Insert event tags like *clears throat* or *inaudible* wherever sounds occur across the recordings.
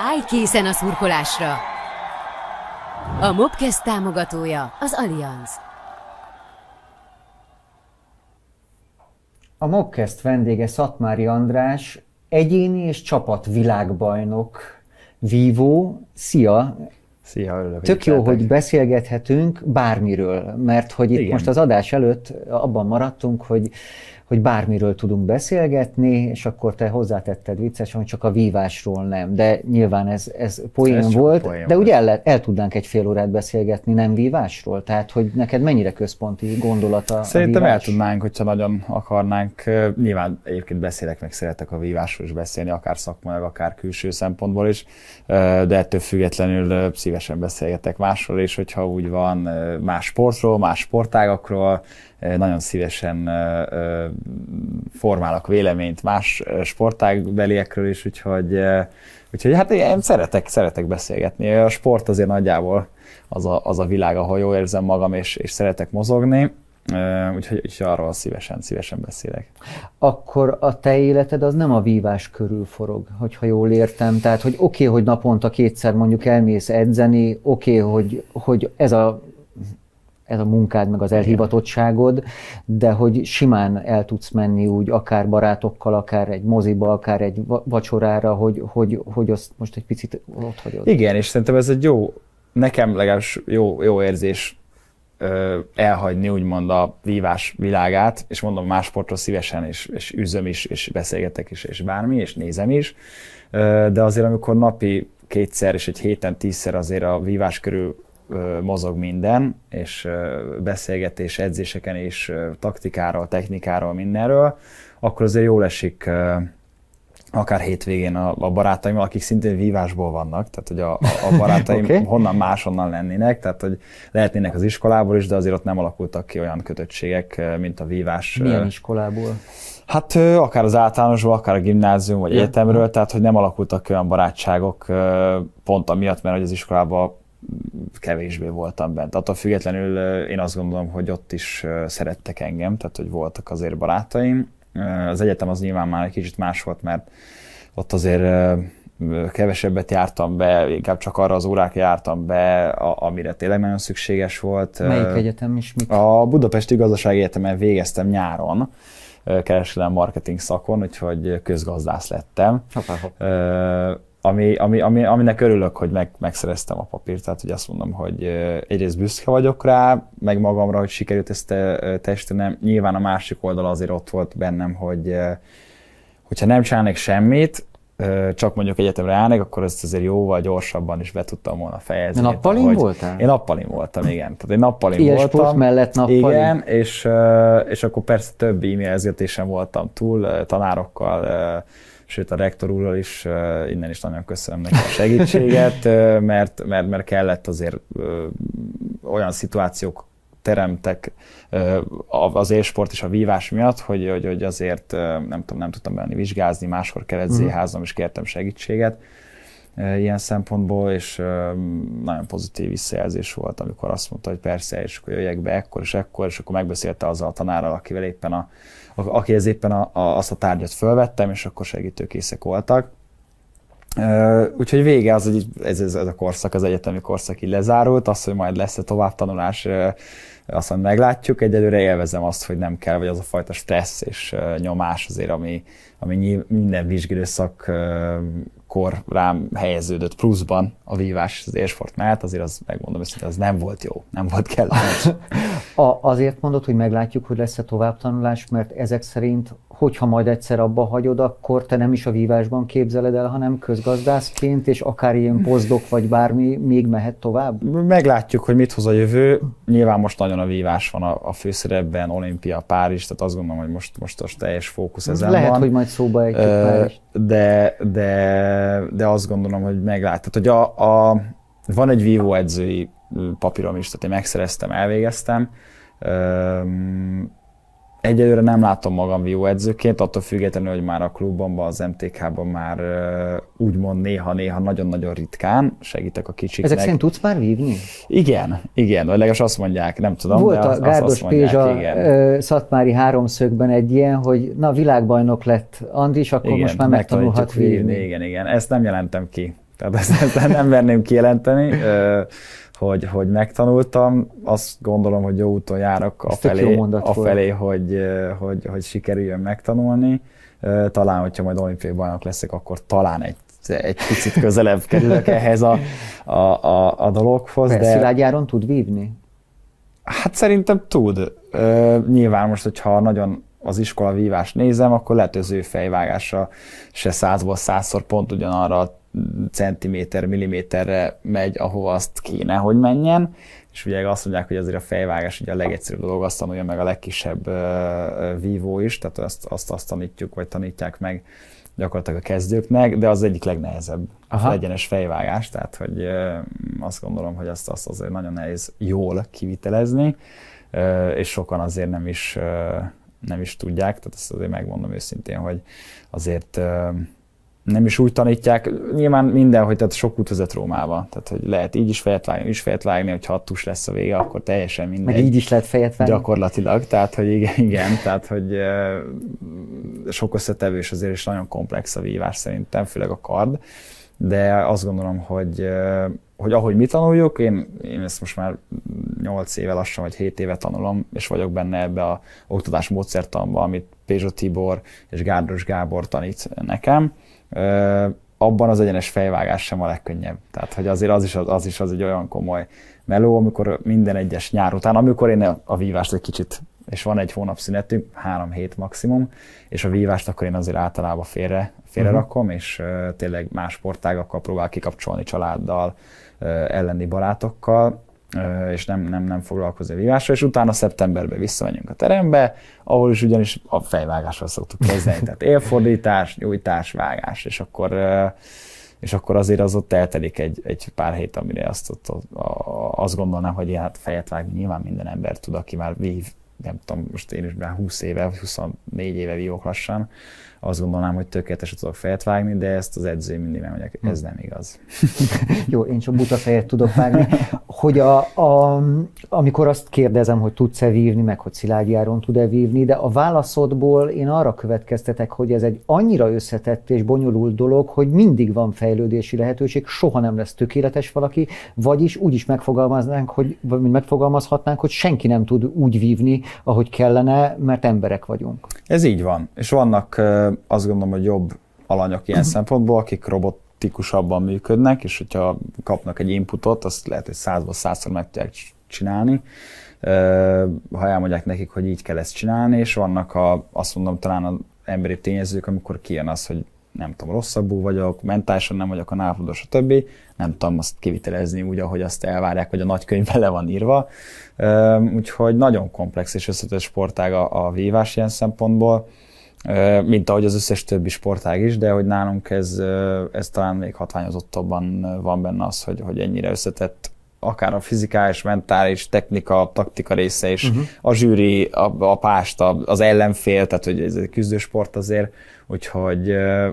Állj készen a szurkolásra! A Mobkesz támogatója az Allianz. A Mobkest vendége Szatmári András, egyéni és csapat világbajnok, vívó. Szia! Szia, örülök, Tök jó, hogy beszélgethetünk bármiről, mert hogy itt Igen. most az adás előtt abban maradtunk, hogy hogy bármiről tudunk beszélgetni, és akkor te hozzátetted viccesen, hogy csak a vívásról nem. De nyilván ez, ez poén ez volt, poén de ugye el, el tudnánk egy fél órát beszélgetni nem vívásról? Tehát, hogy neked mennyire központi gondolata Szerintem a el tudnánk, hogyha nagyon akarnánk. Nyilván egyébként beszélek, meg szeretek a vívásról is beszélni, akár szakmai, akár külső szempontból is, de ettől függetlenül szívesen beszélgetek másról, és hogyha úgy van más sportról, más sportágakról, nagyon szívesen formálok véleményt más sportágbeliekről is, úgyhogy, úgyhogy hát én szeretek, szeretek beszélgetni. A sport azért nagyjából az a, az a világ, ahol jól érzem magam, és, és szeretek mozogni. Úgyhogy és arról szívesen, szívesen beszélek. Akkor a te életed az nem a vívás körül forog, hogyha jól értem. Tehát, hogy oké, okay, hogy naponta kétszer mondjuk elmész edzeni, oké, okay, hogy, hogy ez a ez a munkád, meg az elhivatottságod, de hogy simán el tudsz menni úgy, akár barátokkal, akár egy moziba, akár egy vacsorára, hogy, hogy, hogy azt most egy picit ott hagyod. Igen, és szerintem ez egy jó, nekem legalábbis jó, jó érzés ö, elhagyni úgymond a vívás világát, és mondom, más sportról szívesen, és, és üzöm is, és beszélgetek is, és bármi, és nézem is, ö, de azért amikor napi kétszer és egy héten tízszer azért a vívás körül mozog minden, és beszélgetés, edzéseken és taktikáról, technikáról, mindenről, akkor azért jól esik akár hétvégén a, a barátaim, akik szintén vívásból vannak, tehát hogy a, a barátaim *laughs* okay. honnan máshonnan lennének, tehát hogy lehetnének az iskolából is, de azért ott nem alakultak ki olyan kötöttségek, mint a vívás. Milyen iskolából? Hát akár az általánosból, akár a gimnázium vagy egyetemről, tehát hogy nem alakultak ki olyan barátságok pont amiatt, mert hogy az iskolában kevésbé voltam bent. Attól függetlenül én azt gondolom, hogy ott is szerettek engem, tehát hogy voltak azért barátaim. Az egyetem az nyilván már egy kicsit más volt, mert ott azért kevesebbet jártam be, inkább csak arra az órákra jártam be, amire tényleg nagyon szükséges volt. Melyik egyetem is? Mit? A Budapesti Gazdasági Egyetemen végeztem nyáron, kereskedelmi marketing szakon, úgyhogy közgazdász lettem. Hoppá, hoppá ami, ami, ami, aminek örülök, hogy meg, megszereztem a papírt, tehát hogy azt mondom, hogy egyrészt büszke vagyok rá, meg magamra, hogy sikerült ezt testenem. Nyilván a másik oldal azért ott volt bennem, hogy hogyha nem csinálnék semmit, csak mondjuk egyetemre állnék, akkor ezt azért jóval gyorsabban is be tudtam volna fejezni. De nappalin voltál? Én nappalin voltam, igen. Tehát én nappalin Ilyen voltam. sport mellett nappalin? Igen, és, és akkor persze több e-mailezgetésen voltam túl, tanárokkal, sőt a rektor úrral is innen is nagyon köszönöm neki a segítséget, mert, mert, mert kellett azért olyan szituációk teremtek az élsport és a vívás miatt, hogy, hogy, hogy azért nem, tudom, nem tudtam menni vizsgázni, máskor kellett uh-huh. zéháznom, és kértem segítséget ilyen szempontból, és nagyon pozitív visszajelzés volt, amikor azt mondta, hogy persze, és akkor jöjjek be ekkor és ekkor, és akkor megbeszélte azzal a tanárral, akivel éppen a, akihez éppen a, a, azt a tárgyat fölvettem, és akkor segítőkészek voltak. Úgyhogy vége az, hogy ez, ez, ez a korszak, az egyetemi korszak így lezárult, az, hogy majd lesz-e továbbtanulás, azt majd meglátjuk. Egyelőre élvezem azt, hogy nem kell, vagy az a fajta stressz és nyomás azért, ami, ami minden vizsgidőszak kor rám helyeződött pluszban a vívás az élsport mellett, azért az megmondom hogy az nem volt jó, nem volt kellemes. a, azért mondod, hogy meglátjuk, hogy lesz-e továbbtanulás, mert ezek szerint, hogyha majd egyszer abba hagyod, akkor te nem is a vívásban képzeled el, hanem közgazdászként, és akár ilyen pozdok vagy bármi még mehet tovább? Meglátjuk, hogy mit hoz a jövő. Nyilván most nagyon a vívás van a, a főszerepben, Olimpia, Párizs, tehát azt gondolom, hogy most, most a teljes fókusz ezen Lehet, van. hogy majd szóba Párizs. De, de, de azt gondolom, hogy meglát. Tehát, hogy a, a, van egy vívó edzői papírom is, tehát én megszereztem, elvégeztem. Egyelőre nem látom magam vívó edzőként, attól függetlenül, hogy már a klubomban, az MTK-ban már úgymond néha-néha nagyon-nagyon ritkán segítek a kicsiknek. Ezek szerint tudsz már vívni? Igen, igen, vagy legalábbis azt mondják, nem tudom. Volt de a Gárdos Pézsa. Szatmári háromszögben egy ilyen, hogy na világbajnok lett Andris, akkor igen, most már megtanulhat vívni. Igen, igen, ezt nem jelentem ki Tehát ezt, ezt nem merném kijelenteni, hogy, hogy megtanultam. Azt gondolom, hogy jó úton járok a felé, a felé hogy, hogy, hogy sikerüljön megtanulni. Talán, hogyha majd olimpiai bajnok leszek, akkor talán egy egy picit közelebb kerülök *laughs* ehhez a, a, a, a dologhoz. De Szilágy tud vívni? Hát szerintem tud. Ö, nyilván most, hogyha nagyon az iskola vívást nézem, akkor lehet, hogy az ő fejvágása se százból százszor pont ugyanarra a centiméter, milliméterre megy, ahova azt kéne, hogy menjen. És ugye azt mondják, hogy azért a fejvágás ugye a legegyszerűbb dolog, azt tanulja meg a legkisebb vívó is, tehát azt, azt, azt tanítjuk, vagy tanítják meg gyakorlatilag a kezdőknek, de az egyik legnehezebb Aha. egyenes fejvágás, tehát hogy azt gondolom, hogy azt, azt azért nagyon nehéz jól kivitelezni, és sokan azért nem is, nem is tudják, tehát ezt azért megmondom őszintén, hogy azért nem is úgy tanítják, nyilván mindenhogy, tehát sok út vezet Rómába, tehát hogy lehet így is fejet vágni, is fejet vágni, hogy hattus lesz a vége, akkor teljesen mindegy. Meg így is lehet fejet vágni. Gyakorlatilag, tehát hogy igen, igen tehát hogy sok összetevős azért is nagyon komplex a vívás szerintem, főleg a kard, de azt gondolom, hogy hogy ahogy mi tanuljuk, én, én ezt most már 8 éve lassan, vagy 7 éve tanulom, és vagyok benne ebbe a oktatás módszertanba, amit Pézsó Tibor és Gárdos Gábor tanít nekem, abban az egyenes fejvágás sem a legkönnyebb. Tehát, hogy azért az is az, az, is az egy olyan komoly meló, amikor minden egyes nyár után, amikor én a vívást egy kicsit, és van egy hónap szünetünk, három hét maximum, és a vívást akkor én azért általában félre, félre uh-huh. rakom, és uh, tényleg más sportágakkal próbál kikapcsolni családdal, uh, ellenni barátokkal, és nem, nem, nem foglalkozni a vívással, és utána szeptemberben visszamegyünk a terembe, ahol is ugyanis a fejvágással szoktuk kezdeni, tehát élfordítás, nyújtás, vágás, és akkor, és akkor azért az ott eltelik egy, egy pár hét, amire azt, ott, azt gondolnám, hogy hát fejet vágni nyilván minden ember tud, aki már vív, nem tudom, most én is már 20 éve, 24 éve vívok lassan, azt gondolnám, hogy tökéletesen tudok fejet vágni, de ezt az edző mindig megmondja, hogy ez hm. nem igaz. *laughs* Jó, én csak buta fejet tudok vágni. Hogy a, a, amikor azt kérdezem, hogy tudsz-e vívni, meg hogy Szilágyi Áron tud-e vívni, de a válaszodból én arra következtetek, hogy ez egy annyira összetett és bonyolult dolog, hogy mindig van fejlődési lehetőség, soha nem lesz tökéletes valaki, vagyis úgy is megfogalmaznánk, hogy, vagy megfogalmazhatnánk, hogy senki nem tud úgy vívni, ahogy kellene, mert emberek vagyunk. Ez így van. És vannak azt gondolom, hogy jobb alanyok ilyen szempontból, akik robotikusabban működnek, és hogyha kapnak egy inputot, azt lehet, hogy százból százszor meg tudják csinálni, ha elmondják nekik, hogy így kell ezt csinálni, és vannak a, azt mondom talán az emberi tényezők, amikor kijön az, hogy nem tudom, rosszabbul vagyok, mentálisan nem vagyok a nápodó, stb. Nem tudom azt kivitelezni úgy, ahogy azt elvárják, hogy a nagykönyvben le van írva. Úgyhogy nagyon komplex és összetett sportág a, a vívás ilyen szempontból mint ahogy az összes többi sportág is, de hogy nálunk ez, ez talán még hatványozottabban van benne az, hogy, hogy ennyire összetett akár a fizikális, mentális, technika, taktika része is, uh-huh. a zsűri, a, a pást, az ellenfél, tehát hogy ez egy küzdősport azért, úgyhogy,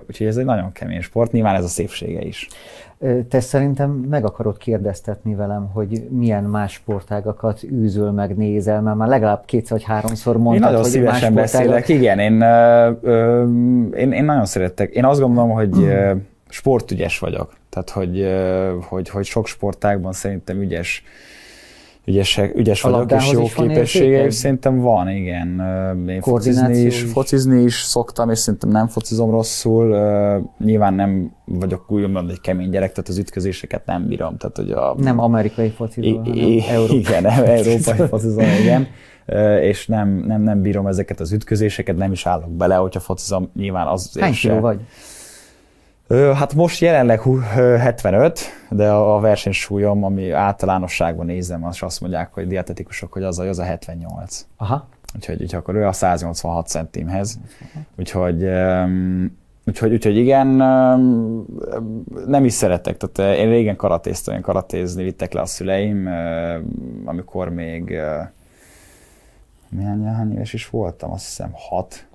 úgyhogy ez egy nagyon kemény sport, nyilván ez a szépsége is. Te szerintem meg akarod kérdeztetni velem, hogy milyen más sportágakat űzöl, meg nézel, mert már legalább kétszer vagy háromszor mondtad, én nagyon hogy szívesen más beszélek, igen, én, ö, ö, én, én nagyon szeretek. Én azt gondolom, hogy ö, sportügyes vagyok. Tehát, hogy, ö, hogy, hogy sok sportágban szerintem ügyes ügyes, ügyes vagyok, és jó képessége, szerintem van, igen. Én focizni is, focizni is szoktam, és szerintem nem focizom rosszul. Nyilván nem vagyok úgymond egy kemény gyerek, tehát az ütközéseket nem bírom. Tehát, hogy a, nem amerikai focizom, hanem európai. *laughs* Igen, európai focizom, igen. És nem, nem, nem bírom ezeket az ütközéseket, nem is állok bele, hogyha focizom, nyilván az... Hány kiló vagy? Hát most jelenleg 75, de a versenysúlyom, ami általánosságban nézem, az azt mondják, hogy dietetikusok, hogy az a, az a 78. Aha. Úgyhogy, úgyhogy akkor ő a 186 centimhez. Úgyhogy, úgyhogy, úgyhogy igen, nem is szeretek. Tehát én régen karatéztem, én karatézni vittek le a szüleim, amikor még milyen, hány éves is voltam, azt hiszem hat,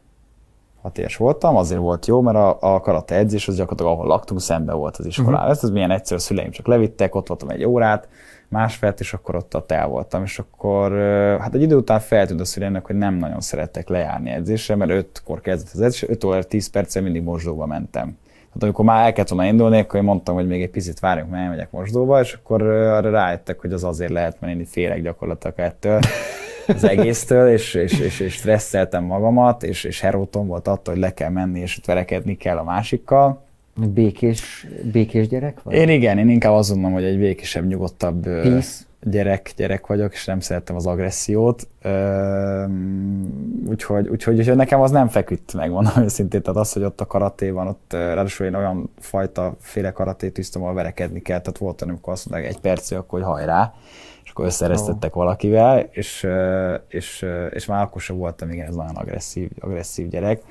hat éves voltam, azért volt jó, mert a, a karate edzés az gyakorlatilag ahol laktunk, szembe volt az iskolával. Uh-huh. Ez, ez milyen egyszerű, a szüleim csak levittek, ott voltam egy órát, másfélt, és akkor ott, ott el voltam, és akkor hát egy idő után feltűnt a szüleimnek, hogy nem nagyon szerettek lejárni edzésre, mert ötkor kezdett az edzés, 5 óra 10 perccel mindig mosdóba mentem. Hát amikor már el kellett volna indulni, akkor én mondtam, hogy még egy picit várjunk, mert elmegyek mosdóba, és akkor arra rájöttek, hogy az azért lehet, mert én itt félek gyakorlatilag ettől az egésztől, és, és, és, és stresszeltem magamat, és, és heróton volt attól, hogy le kell menni, és verekedni kell a másikkal. Békés, békés gyerek vagy? Én igen, én inkább azt mondom, hogy egy békésebb, nyugodtabb Peace. gyerek, gyerek vagyok, és nem szerettem az agressziót. Úgyhogy, úgyhogy, úgyhogy nekem az nem feküdt meg, mondom őszintén. Tehát az, hogy ott a karaté van, ott ráadásul én olyan fajta féle karatét tűztem, ahol verekedni kell. Tehát volt, amikor azt mondták egy percig, akkor hogy hajrá akkor összeresztettek oh. valakivel, és, és, és már akkor sem voltam igen, ez nagyon agresszív, agresszív gyerek.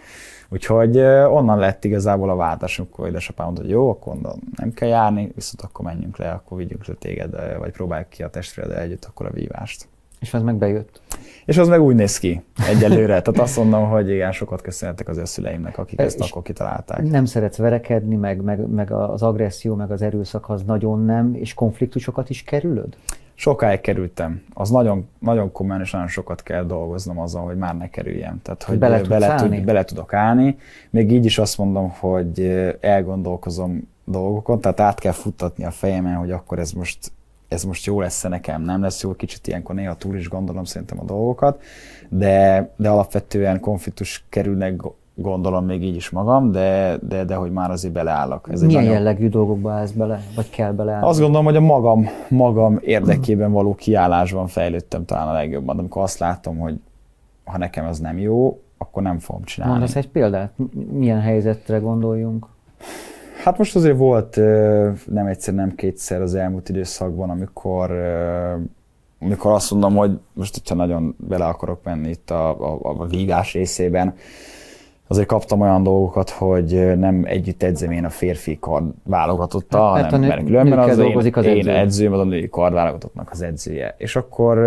Úgyhogy onnan lett igazából a váltás, amikor édesapám mondta, hogy jó, akkor nem kell járni, viszont akkor menjünk le, akkor vigyünk le téged, vagy próbáljuk ki a testvéred együtt akkor a vívást. És az meg bejött. És az meg úgy néz ki egyelőre. Tehát azt mondom, hogy igen, sokat köszönhetek az szüleimnek, akik ezt akkor kitalálták. Nem szeretsz verekedni, meg, meg, meg az agresszió, meg az erőszak az nagyon nem, és konfliktusokat is kerülöd? Sokáig kerültem. Az nagyon, nagyon komolyan és nagyon sokat kell dolgoznom azon, hogy már ne kerüljem. Tehát, hogy bele, bele, tud, bele tudok állni. Még így is azt mondom, hogy elgondolkozom dolgokon, tehát át kell futtatni a fejemen, hogy akkor ez most, ez most jó lesz nekem, nem lesz jó, kicsit ilyenkor néha túl is gondolom szerintem a dolgokat, de, de alapvetően konfliktus kerülnek gondolom még így is magam, de, de, de hogy már azért beleállok. Ez Milyen nagyon... jellegű dolgokba állsz bele, vagy kell beleállni? Azt gondolom, hogy a magam, magam érdekében való kiállásban fejlődtem talán a legjobban. Amikor azt látom, hogy ha nekem ez nem jó, akkor nem fogom csinálni. Mondasz egy példát? Milyen helyzetre gondoljunk? Hát most azért volt nem egyszer, nem kétszer az elmúlt időszakban, amikor amikor azt mondom, hogy most, hogyha nagyon bele akarok menni itt a, a, a vívás részében, azért kaptam olyan dolgokat, hogy nem együtt edzem én a férfi kard válogatotta, hát, hanem mert különben az, én, az én edzőm, az a női kard válogatottnak az edzője. És akkor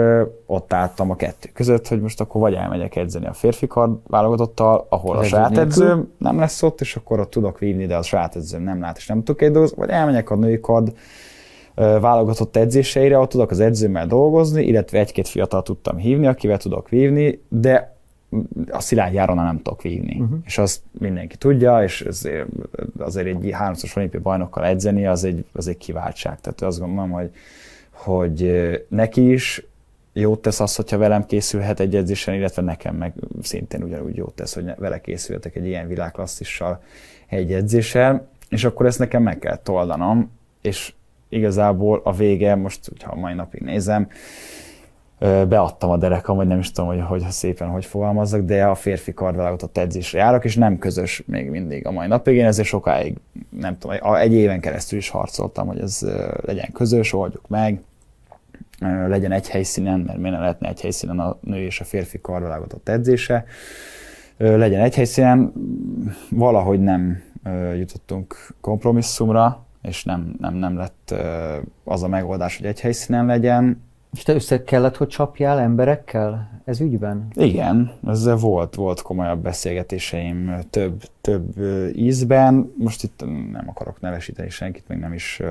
ott álltam a kettő között, hogy most akkor vagy elmegyek edzeni a férfi kard válogatottal, ahol az a saját edzőm nem lesz ott, és akkor ott tudok vívni, de a saját edzőm nem lát, és nem tudok egy dolgozni, vagy elmegyek a női kard válogatott edzéseire, ott tudok az edzőmmel dolgozni, illetve egy-két fiatal tudtam hívni, akivel tudok vívni, de a Szilágy Járon nem tudok vívni. Uh-huh. És azt mindenki tudja, és azért, azért egy háromszoros olimpiai bajnokkal edzeni, az egy, az egy kiváltság. Tehát azt gondolom, hogy, hogy neki is jót tesz az, hogyha velem készülhet egy edzésen, illetve nekem meg szintén ugyanúgy jót tesz, hogy vele készülhetek egy ilyen világklasszissal egy edzéssel, és akkor ezt nekem meg kell toldanom, és igazából a vége, most, hogyha a mai napig nézem, beadtam a derekam, vagy nem is tudom, hogy, hogy szépen hogy fogalmazzak, de a férfi kardválogatott edzésre járok, és nem közös még mindig a mai napig. Én ezért sokáig, nem tudom, egy éven keresztül is harcoltam, hogy ez legyen közös, oldjuk meg, legyen egy helyszínen, mert miért ne lehetne egy helyszínen a nő és a férfi kardválogatott edzése, legyen egy helyszínen, valahogy nem jutottunk kompromisszumra, és nem, nem, nem lett az a megoldás, hogy egy helyszínen legyen, és te össze kellett, hogy csapjál emberekkel ez ügyben? Igen, ezzel volt, volt komolyabb beszélgetéseim több, több ízben. Most itt nem akarok nevesíteni senkit, még nem is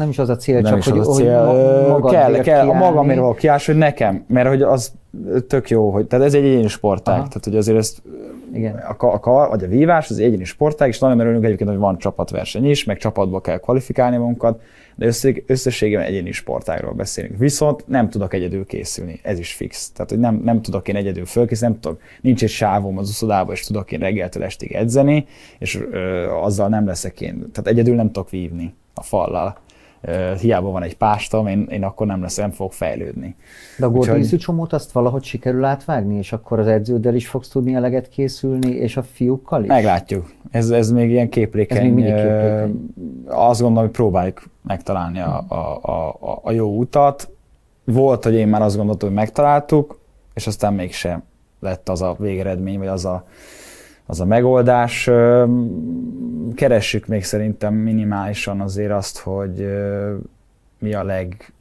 nem is az a cél, nem csak hogy, a cél. hogy kell, kell a magamért való kiállás, hogy nekem, mert hogy az tök jó, hogy, tehát ez egy egyéni sportág, Aha. tehát hogy azért ezt igen. A, a, a, vagy a vívás, az egy egyéni sportág, és nagyon örülünk egyébként, hogy van csapatverseny is, meg csapatba kell kvalifikálni magunkat, de össze, összességében egyéni sportágról beszélünk. Viszont nem tudok egyedül készülni, ez is fix. Tehát, hogy nem, nem tudok én egyedül fölkészülni, nem tudok, nincs egy sávom az uszodába, és tudok én reggeltől estig edzeni, és ö, azzal nem leszek én. Tehát egyedül nem tudok vívni a fallal hiába van egy pástam, én, én akkor nem lesz, nem fogok fejlődni. De a gordízű csomót azt valahogy sikerül átvágni, és akkor az edződdel is fogsz tudni eleget készülni, és a fiúkkal is? Meglátjuk. Ez, ez még ilyen képlékeny. Ez még mindig képlékeny. Azt gondolom, hogy próbáljuk megtalálni a, a, a, a jó utat. Volt, hogy én már azt gondoltam, hogy megtaláltuk, és aztán mégsem lett az a végeredmény, vagy az a, az a megoldás. Keressük még szerintem minimálisan azért azt, hogy mi a leg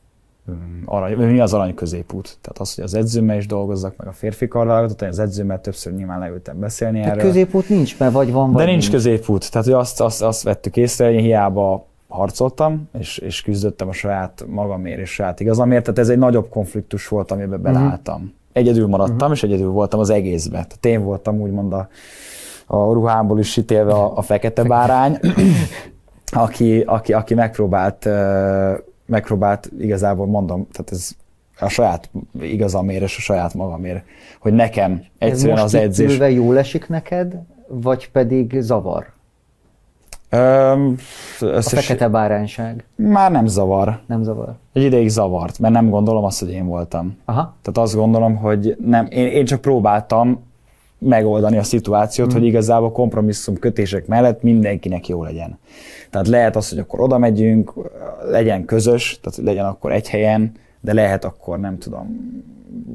arany, mi az arany középút. Tehát az, hogy az edzőmmel is dolgozzak, meg a férfi karválogatott, az edzőmmel többször nyilván leültem beszélni Tehát erről. középút nincs, mert vagy van, vagy De nincs, nincs középút. Tehát hogy azt, azt, azt vettük észre, hogy én hiába harcoltam, és, és küzdöttem a saját magamért és saját igazamért, tehát ez egy nagyobb konfliktus volt, amiben beleálltam. Uh-huh. Egyedül maradtam, uh-huh. és egyedül voltam az egészben. Tehát én voltam úgymond a, a ruhámból is ítélve a, a fekete bárány, *clears throat* aki, aki, aki megpróbált, megpróbált igazából mondom, tehát ez a saját igazamért és a saját magamért, hogy nekem egyszerűen ez az edzés... Jól esik neked, vagy pedig zavar? Összes... A fekete bárányság. Már nem zavar. Nem zavar. Egy ideig zavart, mert nem gondolom azt, hogy én voltam. Aha. Tehát azt gondolom, hogy nem, én, én csak próbáltam megoldani a szituációt, mm. hogy igazából kompromisszum kötések mellett mindenkinek jó legyen. Tehát lehet az, hogy akkor oda megyünk, legyen közös, tehát legyen akkor egy helyen, de lehet akkor nem tudom,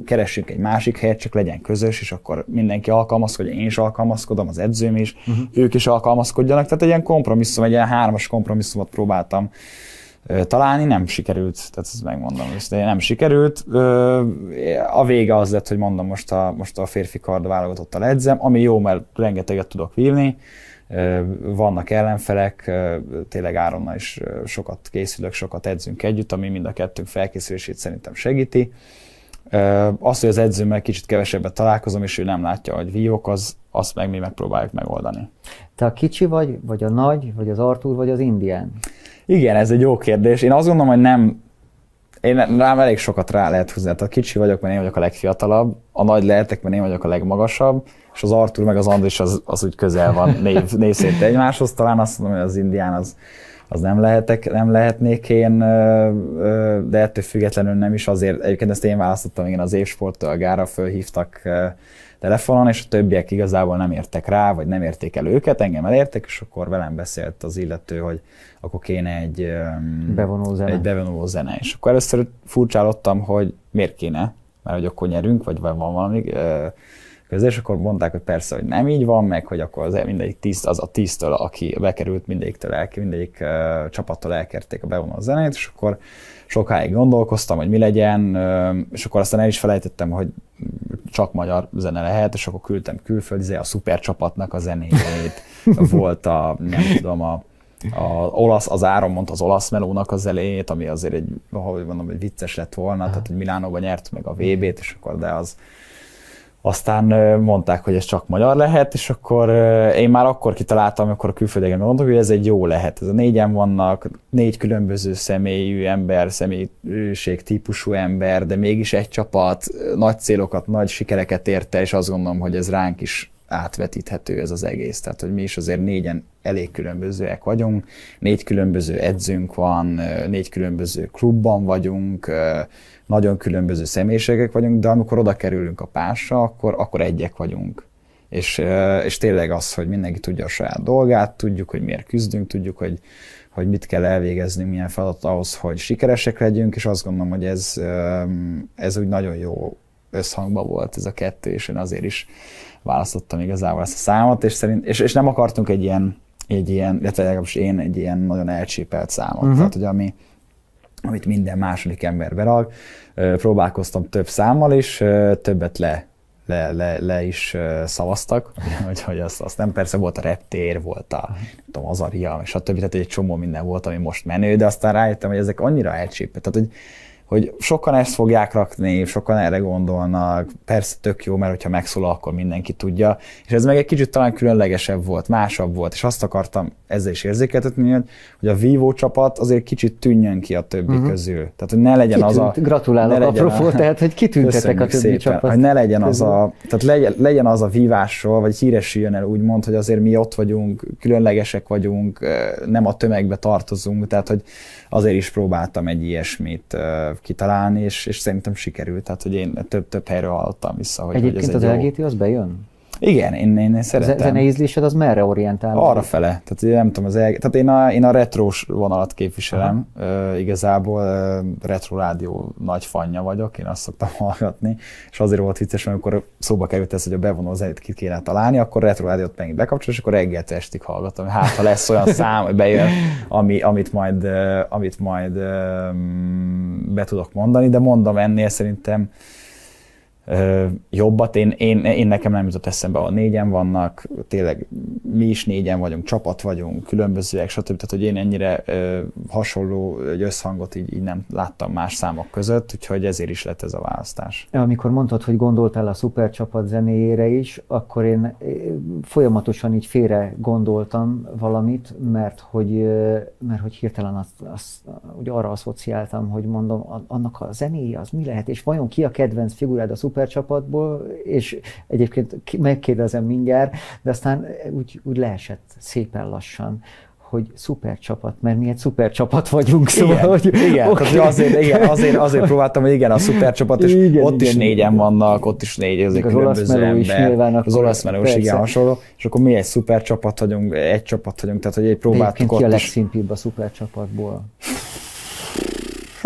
keressünk egy másik helyet, csak legyen közös, és akkor mindenki alkalmazkodjon, én is alkalmazkodom, az edzőm is, uh-huh. ők is alkalmazkodjanak. Tehát egy ilyen kompromisszum, egy ilyen hármas kompromisszumot próbáltam találni, nem sikerült, tehát ezt megmondom, de nem sikerült. A vége az lett, hogy mondom, most a, most a férfi kard válogatottal edzem, ami jó, mert rengeteget tudok vívni, vannak ellenfelek, tényleg Áronnal is sokat készülök, sokat edzünk együtt, ami mind a kettőnk felkészülését szerintem segíti. Az, hogy az edzőmmel kicsit kevesebbet találkozom, és ő nem látja, hogy vívok, az, azt meg mi megpróbáljuk megoldani. Te a kicsi vagy, vagy a nagy, vagy az Artur, vagy az indián? Igen, ez egy jó kérdés. Én azt gondolom, hogy nem, én rám elég sokat rá lehet húzni. Tehát a kicsi vagyok, mert én vagyok a legfiatalabb, a nagy lehetek, mert én vagyok a legmagasabb, és az Artur meg az Andris az, az úgy közel van név, *laughs* név egymáshoz. Talán azt mondom, hogy az indián az, az nem, lehetek, nem lehetnék én, de ettől függetlenül nem is azért, egyébként ezt én választottam, igen, az évsporttolgára fölhívtak telefonon, és a többiek igazából nem értek rá, vagy nem érték el őket, engem elértek, és akkor velem beszélt az illető, hogy akkor kéne egy bevonó zene. Egy bevonó zene. És akkor először furcsálottam, hogy miért kéne, mert hogy akkor nyerünk, vagy van valami közé, és akkor mondták, hogy persze, hogy nem így van, meg hogy akkor az mindegyik tíz, az a tíztől, aki bekerült, mindegyiktől el, mindegyik uh, csapattól elkerték a bevonó zenét, és akkor sokáig gondolkoztam, hogy mi legyen, és akkor aztán el is felejtettem, hogy csak magyar zene lehet, és akkor küldtem külföldi, a szuper csapatnak a zenéjét, *laughs* volt a, nem tudom, a, a olasz, az Áron mondta az olasz melónak az elejét, ami azért egy, ahogy mondom, egy vicces lett volna, tehát hogy Milánóban nyert meg a VB-t, és akkor de az, aztán mondták, hogy ez csak magyar lehet, és akkor én már akkor kitaláltam, amikor a külföldeken mondtuk, hogy ez egy jó lehet. Ez a négyen vannak, négy különböző személyű ember, személyiség típusú ember, de mégis egy csapat, nagy célokat, nagy sikereket érte, és azt gondolom, hogy ez ránk is átvetíthető ez az egész. Tehát, hogy mi is azért négyen elég különbözőek vagyunk, négy különböző edzőnk van, négy különböző klubban vagyunk, nagyon különböző személyiségek vagyunk, de amikor oda kerülünk a pásra, akkor, akkor egyek vagyunk. És, és tényleg az, hogy mindenki tudja a saját dolgát, tudjuk, hogy miért küzdünk, tudjuk, hogy, hogy mit kell elvégezni, milyen feladat ahhoz, hogy sikeresek legyünk, és azt gondolom, hogy ez, ez úgy nagyon jó összhangban volt ez a kettő, és én azért is választottam igazából ezt a számot, és, szerint, és, és nem akartunk egy ilyen, egy ilyen, illetve legalábbis én egy ilyen nagyon elcsépelt számot. Uh-huh. Tehát, hogy ami, amit minden második ember berag. Próbálkoztam több számmal is, többet le, le, le, le is szavaztak, hogy, hogy azt, azt nem persze volt a reptér, volt a nem tudom, az aria, és a többi, tehát egy csomó minden volt, ami most menő, de aztán rájöttem, hogy ezek annyira elcsípett, tehát hogy hogy sokan ezt fogják rakni, sokan erre gondolnak, persze tök jó, mert hogyha megszólal, akkor mindenki tudja, és ez meg egy kicsit talán különlegesebb volt, másabb volt, és azt akartam ezzel is érzékeltetni, hogy a Vivo csapat azért kicsit tűnjön ki a többi uh-huh. közül. Tehát, hogy ne legyen Kitűnt, az a... Gratulálok ne legyen apropó, a, tehát, hogy kitüntetek a többi szépen, csapat. Hogy ne legyen közül. az a, tehát legyen, legyen az a vívásról, vagy híresüljön el úgymond, hogy azért mi ott vagyunk, különlegesek vagyunk, nem a tömegbe tartozunk, tehát, hogy azért is próbáltam egy ilyesmit kitalálni, és, és szerintem sikerült. Tehát, hogy én több-több helyről hallottam vissza, hogy, Egyébként hogy ez az LGT az bejön? Igen, én, én, én szeretem. Zene ízlésed az merre orientál? Arra fele. Tehát nem tudom, az el... Tehát én a, én a retrós vonalat képviselem. Uh, igazából uh, retro rádió nagy fanya vagyok, én azt szoktam *laughs* hallgatni, és azért volt vicces, amikor szóba került ez, hogy a bevonó zenét ki kéne találni, akkor retro rádiót megint bekapcsol, és akkor reggel estig hallgatom. Hát, ha lesz olyan *laughs* szám, hogy bejön, ami, amit majd, uh, amit majd uh, be tudok mondani, de mondom ennél szerintem jobbat. Én, én, én nekem nem jutott eszembe, a négyen vannak, tényleg mi is négyen vagyunk, csapat vagyunk, különbözőek, stb. Tehát, hogy én ennyire ö, hasonló egy összhangot így, így nem láttam más számok között, úgyhogy ezért is lett ez a választás. Amikor mondtad, hogy gondoltál a szupercsapat zenéjére is, akkor én folyamatosan így félre gondoltam valamit, mert hogy, mert hogy hirtelen azt, azt, úgy arra asszociáltam, hogy mondom, annak a zenéje az mi lehet, és vajon ki a kedvenc figurád a szupercsapatból, és egyébként megkérdezem mindjárt, de aztán úgy, úgy leesett szépen lassan hogy szuper csapat, mert mi egy szuper csapat vagyunk. Szóval, igen, hogy, igen, okay. tehát azért, igen azért, azért próbáltam, hogy igen, a szuper csapat, és igen, ott igen, is négyen igen. vannak, ott is négy, azért az olasz ember. Is nyilván, az olasz meló is igen hasonló, és akkor mi egy szuper csapat vagyunk, egy csapat vagyunk, tehát hogy egy próbáltuk ott ki a legszimpibb a szuper csapatból?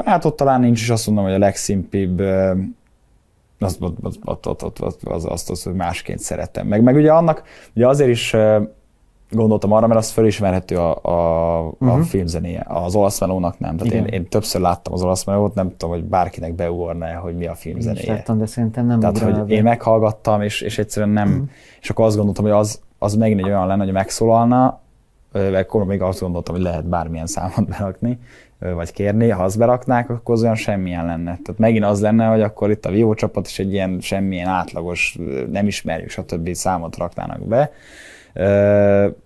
Hát ott talán nincs is azt mondom, hogy a legszimpibb az, az, az, az, az, az, azt, az, hogy másként szeretem. Meg, meg ugye annak, ugye azért is gondoltam arra, mert az fölismerhető a, a, uh-huh. a mhm. filmzenéje. Az olasz melónak nem. Tehát én, én, többször láttam az olasz melót, nem tudom, hogy bárkinek beugorna hogy mi a filmzenéje. Én láttam, de szerintem nem Tehát, hogy be. én meghallgattam, és, és egyszerűen nem, uh-huh. és akkor azt gondoltam, hogy az, az megint egy olyan lenne, hogy megszólalna, akkor még azt gondoltam, hogy lehet bármilyen számot berakni, vagy kérni, ha azt beraknák, akkor az olyan semmilyen lenne. Tehát megint az lenne, hogy akkor itt a Vivo csapat is egy ilyen semmilyen átlagos, nem ismerjük, stb. számot raknának be.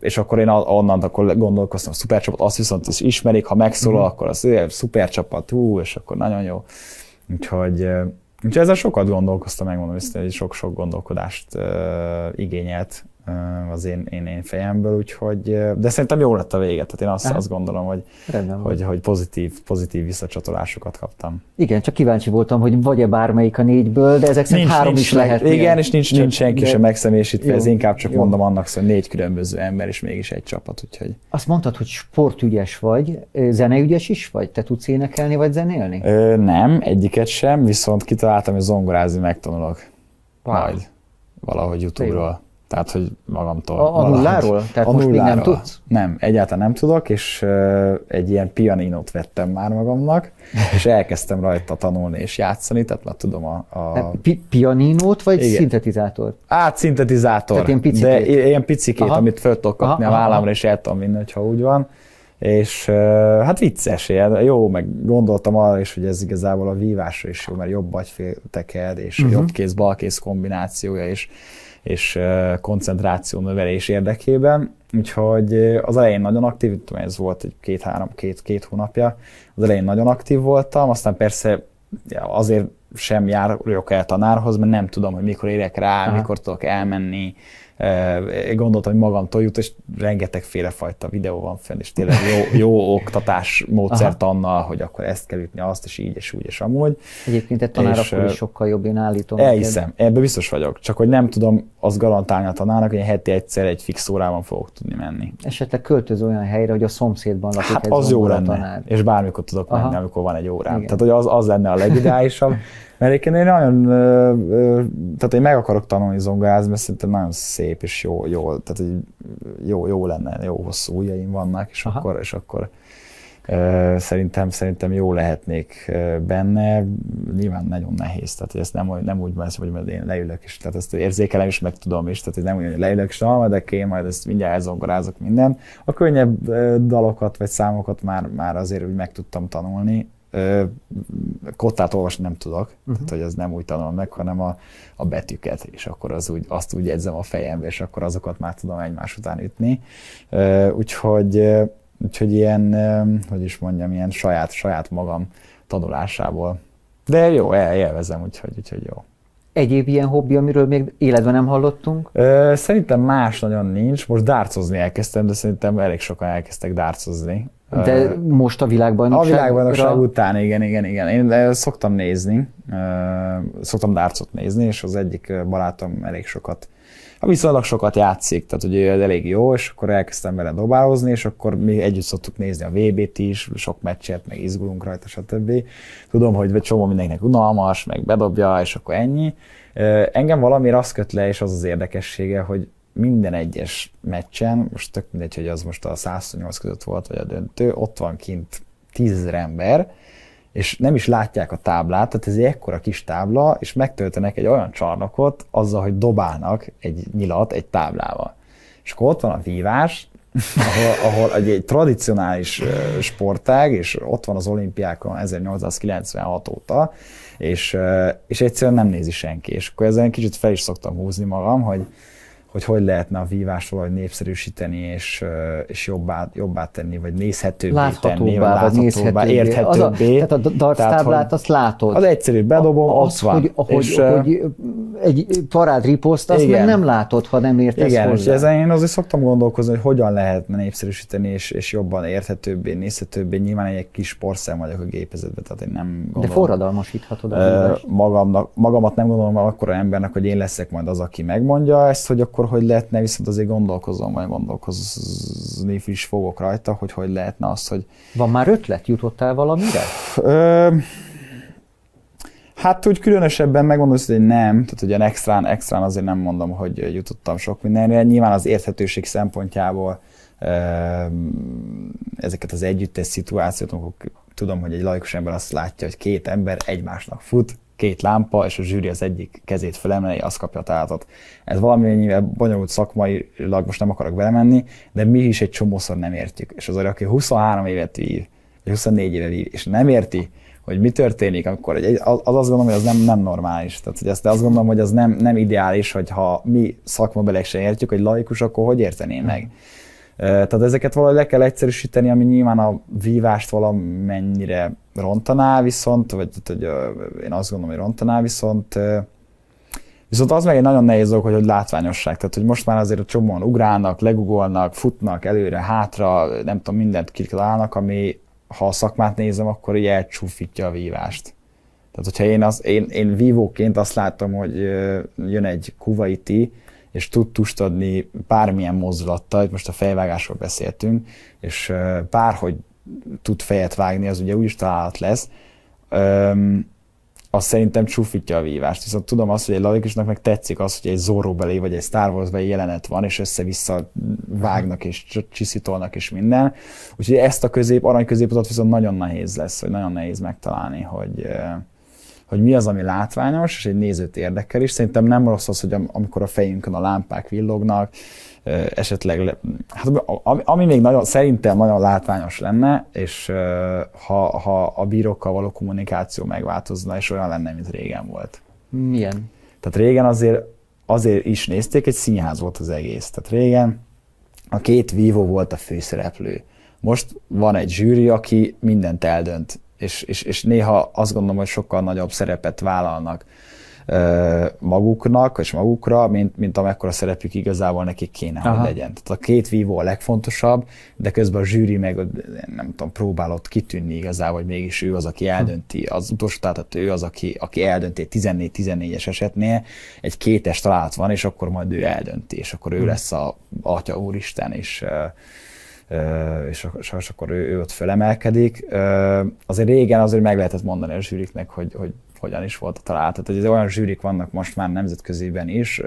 és akkor én onnan akkor gondolkoztam, a szupercsapat, azt viszont is ismerik, ha megszólal, mm. akkor az szupercsapat, hú, és akkor nagyon jó. Úgyhogy, úgyhogy ezzel sokat gondolkoztam, megmondom, hogy sok-sok gondolkodást igényelt az én, én, én fejemből, úgyhogy, de szerintem jó lett a vége, tehát én azt, azt gondolom, hogy, hogy, hogy pozitív, pozitív visszacsatolásokat kaptam. Igen, csak kíváncsi voltam, hogy vagy-e bármelyik a négyből, de ezek szerint három nincs, is lehet. Igen, és nincs, nincs senki de... sem megszemésítve, ez inkább csak jó. mondom annak, hogy négy különböző ember, és mégis egy csapat, úgyhogy. Azt mondtad, hogy sportügyes vagy, zeneügyes is vagy? Te tudsz énekelni vagy zenélni? Ö, nem, egyiket sem, viszont kitaláltam, hogy zongorázni megtanulok. Wow. Majd valahogy YouTube-ról. Tehát, hogy magamtól. A, a nulláról? Tehát a most nulláról. még nem tudsz? Nem, egyáltalán nem tudok, és uh, egy ilyen pianinót vettem már magamnak, és elkezdtem rajta tanulni és játszani, tehát már tudom a... a... Pi- pianinót, vagy Igen. szintetizátor? Át, szintetizátor. Tehát ilyen picikét? De ilyen picikét, aha. amit föl tudok kapni aha, a vállamra, aha. és el tudom vinni, ha úgy van. És hát vicces, ilyen, jó, meg gondoltam arra is, hogy ez igazából a vívásra is jó, mert jobb agyfélteked, és uh-huh. jobb kéz-balkész kombinációja, és és koncentráció növelés érdekében. Úgyhogy az elején nagyon aktív, tudom, ez volt egy két-három, két, két hónapja, az elején nagyon aktív voltam, aztán persze azért sem járok el tanárhoz, mert nem tudom, hogy mikor érek rá, Aha. mikor tudok elmenni, gondoltam, hogy magamtól jut, és rengeteg fajta videó van fenn, és tényleg jó, jó oktatás módszert annal, hogy akkor ezt kell ütni, azt, és így, és úgy, és amúgy. Egyébként egy tanár és, akkor is sokkal jobb, én állítom. Elhiszem, ebbe biztos vagyok, csak hogy nem tudom azt garantálni a tanárnak, hogy heti egyszer egy fix órában fogok tudni menni. Esetleg költöző olyan helyre, hogy a szomszédban lakik hát az jó lenne, tanár. és bármikor tudok Aha. menni, amikor van egy órám. Igen. Tehát, hogy az, az lenne a legideálisabb. *laughs* Mert egyébként én nagyon, tehát én meg akarok tanulni zongorázni, mert szerintem nagyon szép és jó, jó tehát hogy jó, jó lenne, jó hosszú ujjaim vannak, és Aha. akkor, és akkor szerintem, szerintem jó lehetnék benne, nyilván nagyon nehéz, tehát ezt nem, nem úgy van, hogy majd én leülök, és tehát ezt érzékelem is, meg tudom is, tehát nem úgy, hogy leülök, és ah, de én majd ezt mindjárt elzongorázok minden. A könnyebb dalokat vagy számokat már, már azért úgy meg tudtam tanulni, kottát olvasni nem tudok, uh-huh. tehát hogy ez nem úgy tanulom meg, hanem a, a betűket, és akkor az úgy, azt úgy jegyzem a fejembe, és akkor azokat már tudom egymás után ütni. Úgyhogy, úgyhogy ilyen, hogy is mondjam, ilyen saját, saját magam tanulásából. De jó, élvezem, úgyhogy, úgyhogy jó. Egyéb ilyen hobbi, amiről még életben nem hallottunk? Szerintem más nagyon nincs. Most dárcozni elkezdtem, de szerintem elég sokan elkezdtek dárcozni. De most a világbajnokság? A világbajnokság után, igen, igen, igen. Én szoktam nézni, szoktam dárcot nézni, és az egyik barátom elég sokat, viszonylag sokat játszik, tehát hogy ő elég jó, és akkor elkezdtem vele dobálózni, és akkor mi együtt szoktuk nézni a VB-t is, sok meccset, meg izgulunk rajta, stb. Tudom, hogy csomó mindenkinek unalmas, meg bedobja, és akkor ennyi. Engem valami azt köt le, és az az érdekessége, hogy minden egyes meccsen, most tök mindegy, hogy az most a 108 között volt, vagy a döntő, ott van kint tízezer ember, és nem is látják a táblát, tehát ez egy ekkora kis tábla, és megtöltenek egy olyan csarnokot azzal, hogy dobálnak egy nyilat egy táblával. És akkor ott van a vívás, ahol, ahol egy, egy tradicionális sportág, és ott van az olimpiákon 1896 óta, és, és egyszerűen nem nézi senki. És akkor ezen kicsit fel is szoktam húzni magam, hogy, hogy hogy lehetne a vívást valahogy népszerűsíteni, és, és jobbá, jobbá tenni, vagy nézhetőbbé láthatóbbá, tenni, vagy láthatóbbá, érthetőbbé. Az a, tehát a darttáblát azt látod. Az egyszerű, bedobom, az, ott van. Hogy, hogy, és, hogy egy parád riposzt, azt igen. meg nem látod, ha nem értesz Igen, hozzá. és ezen én azért szoktam gondolkozni, hogy hogyan lehetne népszerűsíteni, és, és jobban érthetőbbé, nézhetőbbé. Nyilván egy kis sportszem vagyok a gépezetben, tehát én nem gondolom. De forradalmasíthatod a magamnak, Magamat nem gondolom akkora embernek, hogy én leszek majd az, aki megmondja ezt, hogy akkor hogy lehetne, viszont azért gondolkozom, majd gondolkozni is fogok rajta, hogy hogy lehetne az, hogy... Van már ötlet? Jutottál valamire? Ö, Hát úgy különösebben megmondom, hogy nem, tehát ugye extrán, extrán azért nem mondom, hogy jutottam sok mindenre. Nyilván az érthetőség szempontjából ezeket az együttes szituációt, amikor tudom, hogy egy laikus ember azt látja, hogy két ember egymásnak fut, két lámpa, és a zsűri az egyik kezét felemeli, az kapja a tálatot. Ez valamennyivel bonyolult szakmailag most nem akarok belemenni, de mi is egy csomószor nem értjük. És az, aki 23 évet vív, vagy 24 éve vív, és nem érti, hogy mi történik, akkor egy, az, az azt gondolom, hogy az nem, nem normális. Tehát, hogy ezt azt gondolom, hogy az nem, nem ideális, hogy ha mi szakmabeliek se értjük, hogy laikus, akkor hogy értené meg. Tehát ezeket valahogy le kell egyszerűsíteni, ami nyilván a vívást valamennyire rontaná, viszont, vagy hogy én azt gondolom, hogy rontaná, viszont Viszont az meg egy nagyon nehéz dolog, hogy, hogy látványosság. Tehát, hogy most már azért a csomóan ugrálnak, legugolnak, futnak előre, hátra, nem tudom, mindent kitalálnak, ami ha a szakmát nézem, akkor így elcsúfítja a vívást. Tehát, hogyha én, az, én, én vívóként azt látom, hogy jön egy kuvaiti, és tud tust adni bármilyen mozdulattal, most a fejvágásról beszéltünk, és bárhogy tud fejet vágni, az ugye úgyis találat lesz, az szerintem csúfítja a vívást. Viszont tudom azt, hogy egy laikusnak meg tetszik az, hogy egy Zorro belé vagy egy Star Wars belé jelenet van, és össze-vissza vágnak és csiszítolnak és minden. Úgyhogy ezt a közép, arany középutat viszont nagyon nehéz lesz, vagy nagyon nehéz megtalálni, hogy, hogy mi az, ami látványos, és egy nézőt érdekel is. Szerintem nem rossz az, hogy amikor a fejünkön a lámpák villognak, esetleg, hát ami még nagyon, szerintem nagyon látványos lenne, és ha, ha a bírókkal való kommunikáció megváltozna, és olyan lenne, mint régen volt. Milyen? Tehát régen azért, azért is nézték, egy színház volt az egész. Tehát régen a két vívó volt a főszereplő. Most van egy zsűri, aki mindent eldönt, és, és, és néha azt gondolom, hogy sokkal nagyobb szerepet vállalnak maguknak, és magukra, mint, mint amekkora szerepük igazából nekik kéne, Aha. hogy legyen. Tehát a két vívó a legfontosabb, de közben a zsűri meg nem tudom, próbálott kitűnni igazából, hogy mégis ő az, aki eldönti. Az utolsó tehát ő az, aki, aki eldönti egy 14-14-es esetnél, egy kétes találat van, és akkor majd ő eldönti, és akkor ő hm. lesz a Atya Úristen, és és, és akkor ő, ő ott fölemelkedik. Azért régen azért meg lehetett mondani a zsűriknek, hogy, hogy hogyan is volt a találat. Tehát, hogy olyan zsűrik vannak most már nemzetköziben is,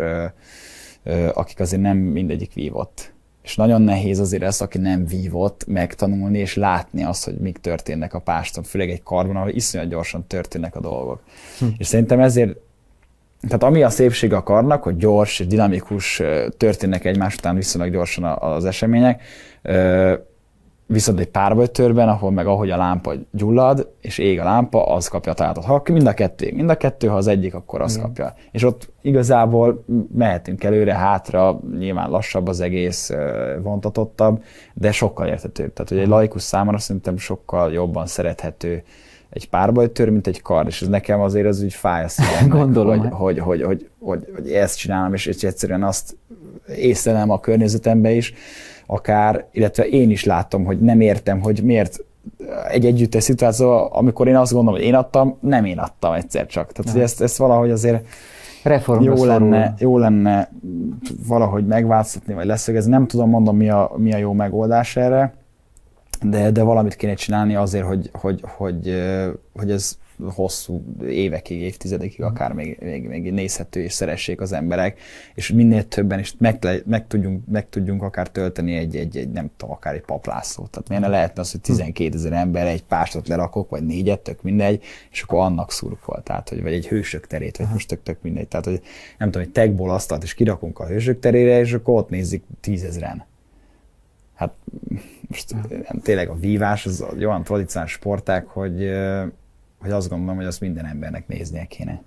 akik azért nem mindegyik vívott. És nagyon nehéz azért ezt, aki nem vívott, megtanulni és látni azt, hogy mik történnek a páston, főleg egy karban, ahol iszonyat gyorsan történnek a dolgok. Hm. És szerintem ezért tehát ami a szépség a karnak, hogy gyors dinamikus történnek egymás után viszonylag gyorsan az események, viszont egy párbajtörben, ahol meg ahogy a lámpa gyullad, és ég a lámpa, az kapja a találatot. Ha mind a kettő mind a kettő, ha az egyik, akkor azt mm. kapja. És ott igazából mehetünk előre, hátra, nyilván lassabb az egész, vontatottabb, de sokkal érthetőbb. Tehát, hogy egy laikus számára szerintem sokkal jobban szerethető egy párbajtör, mint egy kar, és ez nekem azért az úgy fáj a szívemnek, Gondolom. Hogy, hogy, hogy, hogy, hogy, hogy, ezt csinálom, és, és egyszerűen azt észlelem a környezetembe is, akár, illetve én is látom, hogy nem értem, hogy miért egy együttes szituáció, amikor én azt gondolom, hogy én adtam, nem én adtam egyszer csak. Tehát, hogy ezt, ezt valahogy azért jó lenne, jó lenne valahogy megváltoztatni, vagy leszögezni. Nem tudom, mondom, mi a, mi a jó megoldás erre, de, de valamit kéne csinálni azért, hogy, hogy, hogy, hogy ez hosszú évekig, évtizedekig akár még, még, még nézhető és szeressék az emberek, és minél többen is meg, meg, tudjunk, meg tudjunk akár tölteni egy, egy, egy, nem tudom, akár egy paplászlót. Tehát miért ne lehetne az, hogy 12 ezer ember egy pástot lerakok, vagy négyet, tök mindegy, és akkor annak szurkol, tehát, hogy, vagy egy hősök terét, vagy most tök, tök mindegy. Tehát, hogy nem tudom, egy tegból asztalt is kirakunk a hősök terére, és akkor ott nézik tízezren. Hát most nem, tényleg a vívás az egy olyan tradicionális sportág, hogy, hogy azt gondolom, hogy azt minden embernek néznie kéne.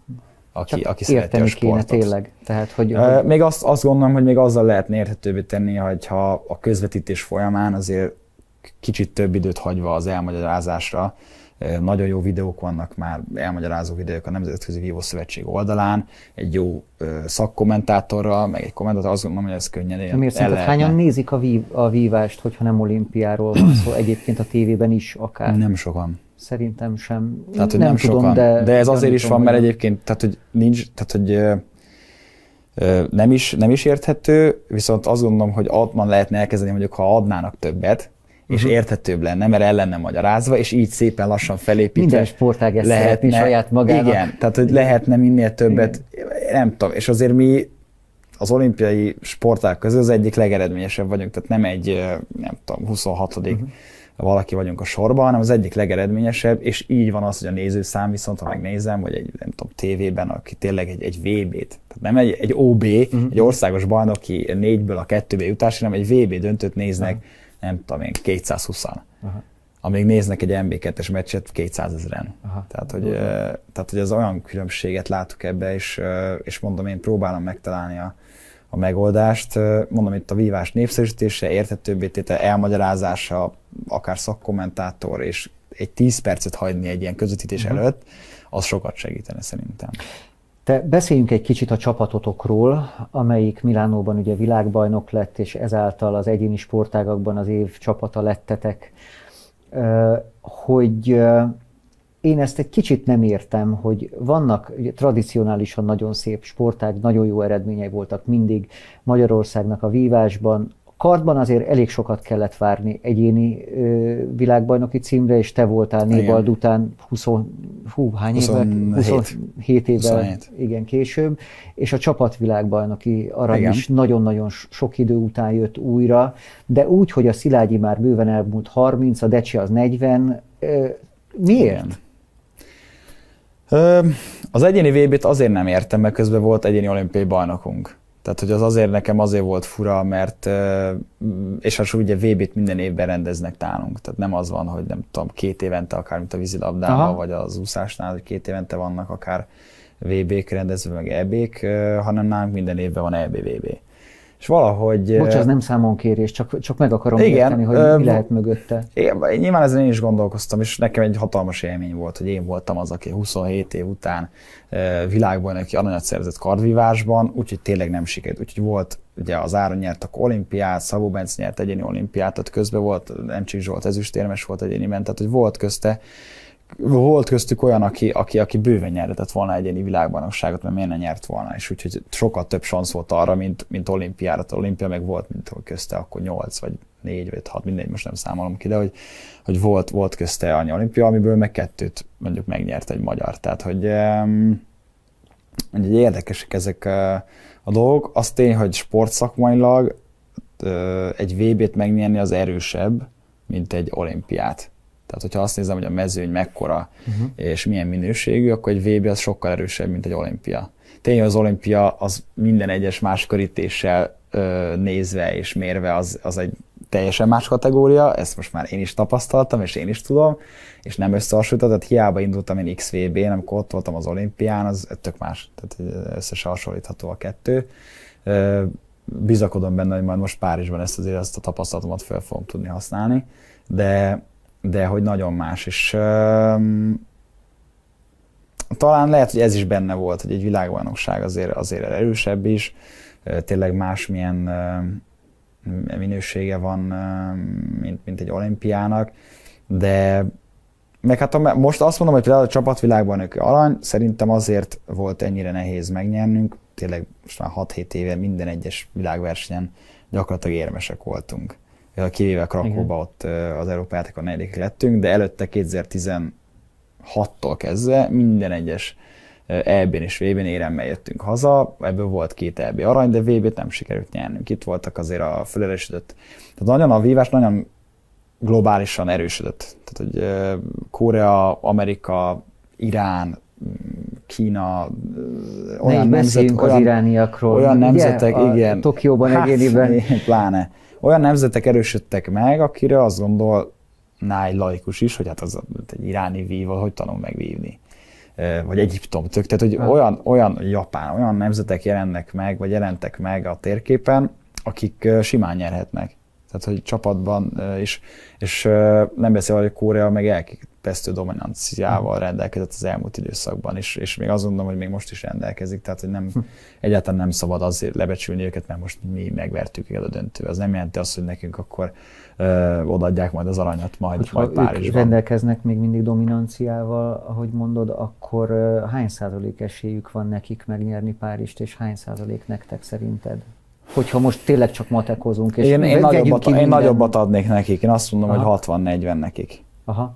Aki, aki szereti a sportot. kéne tényleg. Tehát, hogy, uh, még azt, azt gondolom, hogy még azzal lehetne érthetőbbé tenni, hogyha a közvetítés folyamán azért kicsit több időt hagyva az elmagyarázásra, nagyon jó videók vannak már, elmagyarázó videók a Nemzetközi Vívó Szövetség oldalán, egy jó szakkommentátorral, meg egy kommentátor, azt gondolom, hogy ez könnyen el Miért szerinted hányan nézik a, vív, a vívást, hogyha nem olimpiáról van szó, *clears throat* egyébként a tévében is akár? Nem sokan. Szerintem sem. Tehát, hogy nem, nem tudom, sokan. De, de ez azért is van, mert egyébként, tehát, hogy nincs, tehát, hogy nem is, nem is érthető, viszont azt gondolom, hogy adman lehetne elkezdeni, mondjuk ha adnának többet, és uh-huh. érthetőbb lenne, mert el lenne magyarázva, és így szépen lassan felépítve. Minden sportág ezt lehetne, saját magának. Igen, tehát hogy lehetne minél többet, igen. nem tudom, és azért mi az olimpiai sporták közül az egyik legeredményesebb vagyunk, tehát nem egy, nem tudom, 26 uh-huh. Mhm. valaki vagyunk a sorban, hanem az egyik legeredményesebb, és így van az, hogy a nézőszám viszont, ha megnézem, vagy egy, nem tudom, tévében, aki tényleg egy, egy VB-t, tehát nem egy, egy OB, uh-huh. egy országos bajnoki négyből a kettőbe jutás, hanem egy VB döntőt néznek uh-huh nem tudom én, 220-an. Aha. Amíg néznek egy MB2-es meccset 200 ezeren. Tehát hogy, tehát, hogy az olyan különbséget látok ebbe, és, és mondom, én próbálom megtalálni a, a megoldást. Mondom, itt a vívás népszerűsítése, érthetőbbé téte, elmagyarázása, akár szakkommentátor, és egy 10 percet hagyni egy ilyen közvetítés uh-huh. előtt, az sokat segítene szerintem. Te beszéljünk egy kicsit a csapatotokról, amelyik Milánóban ugye világbajnok lett, és ezáltal az egyéni sportágakban az év csapata lettetek. Hogy én ezt egy kicsit nem értem, hogy vannak ugye, tradicionálisan nagyon szép sportág, nagyon jó eredményei voltak mindig Magyarországnak a vívásban, Kardban azért elég sokat kellett várni egyéni ö, világbajnoki címre, és te voltál Nébald után 20, hú, hány 27. évvel? 27 évvel 27. igen, később, és a csapatvilágbajnoki arany igen. is nagyon-nagyon sok idő után jött újra, de úgy, hogy a Szilágyi már bőven elmúlt 30, a Decsi az 40, ö, miért? Ö, az egyéni VB-t azért nem értem, mert közben volt egyéni olimpiai bajnokunk. Tehát, hogy az azért nekem azért volt fura, mert, és az ugye VB-t minden évben rendeznek nálunk. Tehát nem az van, hogy nem tudom, két évente, akár mint a vízilabdában, vagy az úszásnál, hogy két évente vannak akár VB-k rendezve, meg EB-k, hanem nálunk minden évben van EB-VB. És valahogy... Bocs, az nem számonkérés, csak, csak meg akarom igen, érteni, hogy ö, mi lehet mögötte. Igen, nyilván ezen én is gondolkoztam, és nekem egy hatalmas élmény volt, hogy én voltam az, aki 27 év után világbajnoki aranyat szerzett kardvívásban, úgyhogy tényleg nem sikerült. Úgyhogy volt, ugye az Áron nyert a olimpiát, Szabó Bence nyert egyéni olimpiát, tehát közben volt, Emcsik Zsolt ezüstérmes volt egyéniben, tehát hogy volt közte volt köztük olyan, aki, aki, aki bőven nyerhetett volna egyéni világbajnokságot, mert miért ne nyert volna, és úgyhogy sokkal több szansz volt arra, mint, mint olimpiára. Az olimpia meg volt, mint közte akkor 8 vagy 4 vagy 6, mindegy, most nem számolom ki, de hogy, hogy volt, volt közte annyi olimpia, amiből meg kettőt mondjuk megnyert egy magyar. Tehát, hogy, hogy érdekesek ezek a dolgok. Az tény, hogy sportszakmailag egy VB-t megnyerni az erősebb, mint egy olimpiát. Tehát, hogyha azt nézem, hogy a mezőny mekkora uh-huh. és milyen minőségű, akkor egy VB az sokkal erősebb, mint egy olimpia. Tényleg az olimpia az minden egyes más körítéssel ö, nézve és mérve az, az egy teljesen más kategória, ezt most már én is tapasztaltam, és én is tudom, és nem összehasonlítottam, tehát hiába indultam én XVB-n, amikor ott voltam az olimpián, az tök más, tehát összesen hasonlítható a kettő. Bizakodom benne, hogy majd most Párizsban ezt azért ezt a tapasztalatomat fel fogom tudni használni, de de hogy nagyon más, és um, talán lehet, hogy ez is benne volt, hogy egy világbajnokság azért, azért erősebb is, tényleg másmilyen minősége van, mint, mint egy olimpiának, de meg hát a, most azt mondom, hogy például a csapatvilágbajnoki arany szerintem azért volt ennyire nehéz megnyernünk, tényleg most már 6-7 éve minden egyes világversenyen gyakorlatilag érmesek voltunk kivéve Krakóba ott az Európa játékon negyedik lettünk, de előtte 2010 2006-tól kezdve minden egyes EB-n és VB-n éremmel jöttünk haza, ebből volt két EB arany, de VB-t nem sikerült nyernünk. Itt voltak azért a felerősödött. Tehát nagyon a vívás nagyon globálisan erősödött. Tehát, hogy Korea, Amerika, Irán, Kína, olyan nemzetek, olyan, az irániakról. Olyan nemzetek, Ugye, igen. Tokióban hát, egyéniben. *laughs* Pláne. Olyan nemzetek erősödtek meg, akire azt gondol, náj laikus is, hogy hát az egy iráni víval, hogy tanul megvívni vagy Egyiptom tök, tehát hogy ha. olyan, olyan Japán, olyan nemzetek jelennek meg, vagy jelentek meg a térképen, akik simán nyerhetnek. Tehát, hogy csapatban, és, és nem beszél, hogy Korea meg elképesztő dominanciával rendelkezett az elmúlt időszakban, és, és még azt gondolom, hogy még most is rendelkezik, tehát hogy nem, hm. egyáltalán nem szabad azért lebecsülni őket, mert most mi megvertük őket a döntő. Az nem jelenti azt, hogy nekünk akkor ö, odaadják majd az aranyat majd, Hogyha majd Párizsban. Ők rendelkeznek még mindig dominanciával, ahogy mondod, akkor ö, hány százalék esélyük van nekik megnyerni Párizst, és hány százalék nektek szerinted? hogyha most tényleg csak matekozunk. És én, én, nagyobbat, én nagyobbat adnék nekik, én azt mondom, Aha. hogy 60-40 nekik. Aha.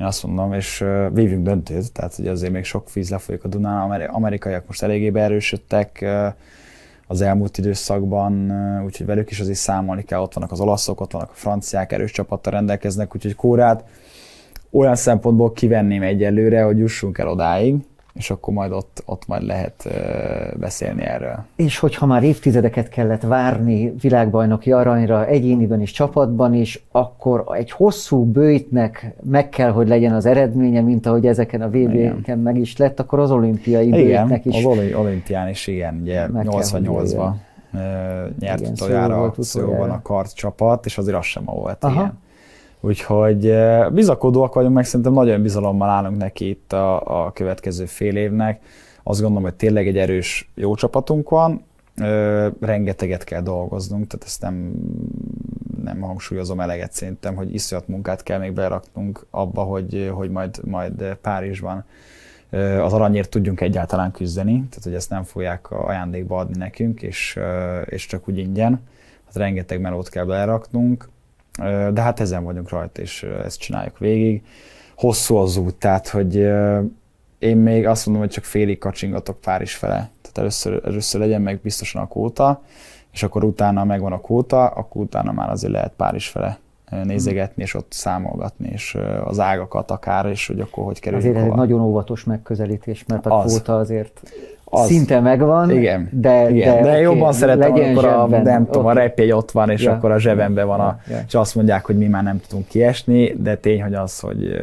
Én azt mondom, és vívjunk döntőt, tehát hogy azért még sok víz lefolyik a Dunán, Ameri- amerikaiak most eléggé beerősödtek az elmúlt időszakban, úgyhogy velük is azért számolni kell, ott vannak az olaszok, ott vannak a franciák, erős csapattal rendelkeznek, úgyhogy Kórát olyan szempontból kivenném egyelőre, hogy jussunk el odáig, és akkor majd ott, ott majd lehet beszélni erről. És hogyha már évtizedeket kellett várni világbajnoki aranyra egyéniben és csapatban is, akkor egy hosszú bőjtnek meg kell, hogy legyen az eredménye, mint ahogy ezeken a VB-ken meg is lett, akkor az olimpiai igen, bőjtnek is. az olimpián is, igen, ugye 88-ban nyert igen, utoljára Szóban a kart csapat, és azért az sem volt, Aha. igen. Úgyhogy eh, bizakodóak vagyunk, meg szerintem nagyon bizalommal állunk neki itt a, a következő fél évnek. Azt gondolom, hogy tényleg egy erős, jó csapatunk van, ö, rengeteget kell dolgoznunk, tehát ezt nem, nem hangsúlyozom eleget szerintem, hogy iszonyat munkát kell még beraknunk abba, hogy, hogy majd, majd Párizsban az aranyért tudjunk egyáltalán küzdeni, tehát hogy ezt nem fogják ajándékba adni nekünk, és, és csak úgy ingyen. Hát rengeteg melót kell beraknunk, de hát ezen vagyunk rajta, és ezt csináljuk végig. Hosszú az út, tehát hogy én még azt mondom, hogy csak félig kacsingatok Párizs fele. Tehát először, először legyen meg biztosan a kóta, és akkor utána megvan a kóta, akkor utána már azért lehet Párizs fele nézegetni, és ott számolgatni, és az ágakat akár, és hogy akkor hogy kerüljünk Azért ez egy nagyon óvatos megközelítés, mert a az. kvóta azért az, szinte megvan, igen, de, igen, de, de jobban szeretem, amikor a, nem tudom, a repjegy ott van, és ja. akkor a zsebemben van, a, ja. és azt mondják, hogy mi már nem tudunk kiesni, de tény, hogy az, hogy,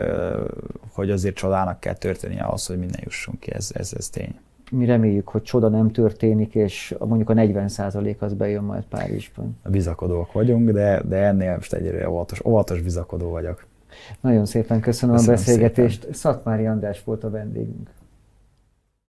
hogy azért csodának kell történnie ahhoz, hogy minden jussunk ki, ez, ez, ez tény. Mi reméljük, hogy csoda nem történik, és mondjuk a 40 az bejön majd Párizsban. Bizakodók vagyunk, de, de ennél most egyre óvatos, óvatos bizakodó vagyok. Nagyon szépen köszönöm, köszönöm a beszélgetést. Szépen. Szatmári András volt a vendégünk.